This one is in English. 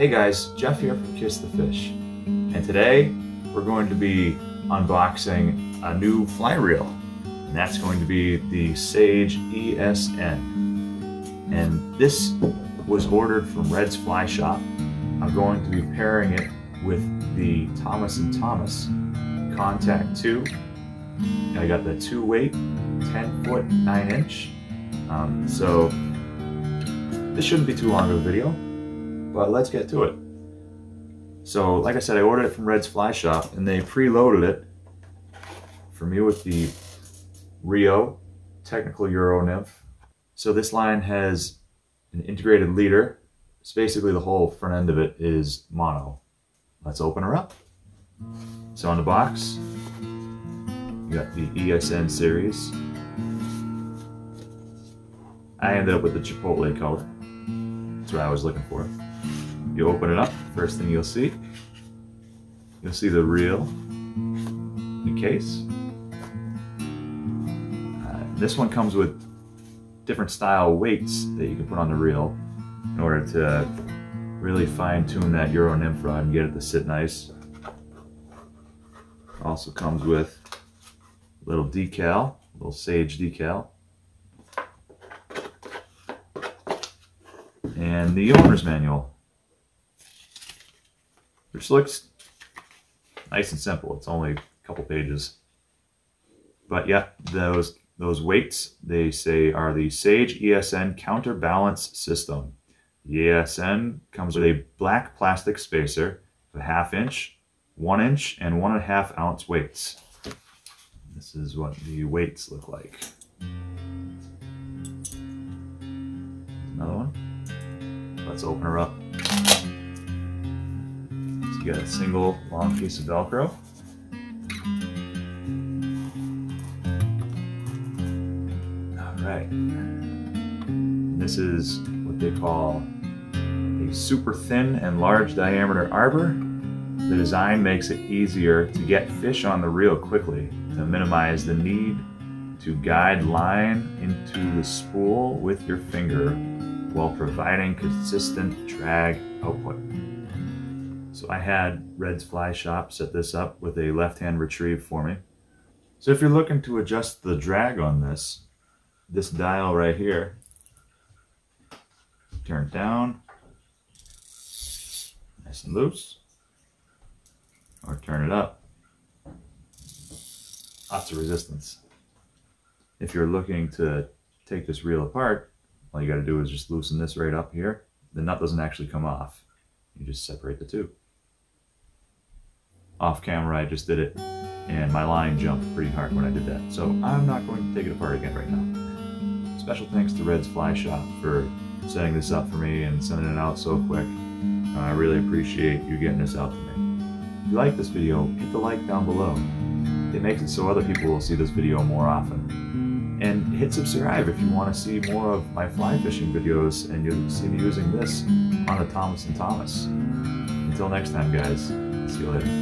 Hey guys, Jeff here from Kiss the Fish. And today we're going to be unboxing a new fly reel. And that's going to be the Sage ESN. And this was ordered from Red's Fly Shop. I'm going to be pairing it with the Thomas & Thomas Contact 2. I got the two weight, 10 foot, 9 inch. Um, so this shouldn't be too long of a video, but let's get to it. So like I said, I ordered it from Red's Fly Shop and they preloaded it for me with the Rio Technical Euro Nymph. So this line has an integrated leader. It's basically the whole front end of it is mono. Let's open her up. So on the box, you got the ESN series. I ended up with the Chipotle color. That's what I was looking for. You open it up, first thing you'll see, you'll see the reel the case. Uh, this one comes with different style weights that you can put on the reel in order to really fine tune that Euro nymph rod and get it to sit nice. Also comes with a little decal, a little sage decal. And the owner's manual, which looks nice and simple. It's only a couple pages. But yeah, those those weights, they say, are the Sage ESN counterbalance system. The ESN comes with a black plastic spacer of a half inch, one inch, and one and a half ounce weights. This is what the weights look like. Another one. Let's open her up. You got a single long piece of Velcro. All right. This is what they call a super thin and large diameter arbor. The design makes it easier to get fish on the reel quickly to minimize the need to guide line into the spool with your finger while providing consistent drag output. So I had Red's Fly Shop set this up with a left-hand retrieve for me. So if you're looking to adjust the drag on this, this dial right here, turn it down, nice and loose, or turn it up. Lots of resistance. If you're looking to take this reel apart, all you got to do is just loosen this right up here. The nut doesn't actually come off. You just separate the two. Off camera, I just did it, and my line jumped pretty hard when I did that. So I'm not going to take it apart again right now. Special thanks to Red's Fly Shop for setting this up for me and sending it out so quick. I really appreciate you getting this out to me. If you like this video, hit the like down below. It makes it so other people will see this video more often. And hit subscribe if you want to see more of my fly fishing videos and you'll see me using this on the Thomas & Thomas. Until next time guys, see you later.